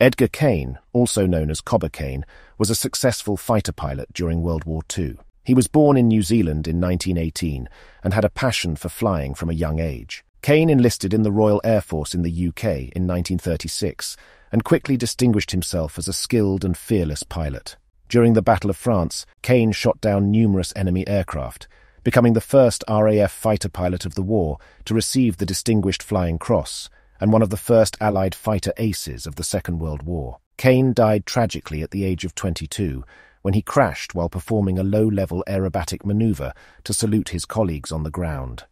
Edgar Kain, also known as Cobber Kain, was a successful fighter pilot during World War II. He was born in New Zealand in 1918 and had a passion for flying from a young age. Kain enlisted in the Royal Air Force in the UK in 1936 and quickly distinguished himself as a skilled and fearless pilot. During the Battle of France, Kain shot down numerous enemy aircraft, becoming the first RAF fighter pilot of the war to receive the Distinguished Flying Cross and one of the first Allied fighter aces of the Second World War. Kain died tragically at the age of 22 when he crashed while performing a low-level aerobatic maneuver to salute his colleagues on the ground.